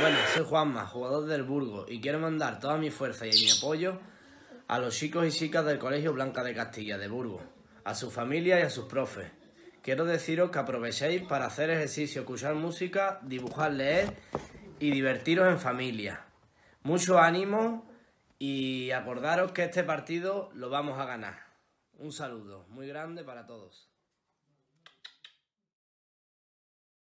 Bueno, soy Juanma, jugador del Burgo, y quiero mandar toda mi fuerza y mi apoyo a los chicos y chicas del Colegio Blanca de Castilla de Burgo, a su familia y a sus profes. Quiero deciros que aprovechéis para hacer ejercicio, escuchar música, dibujar, leer y divertiros en familia. Mucho ánimo y acordaros que este partido lo vamos a ganar. Un saludo muy grande para todos.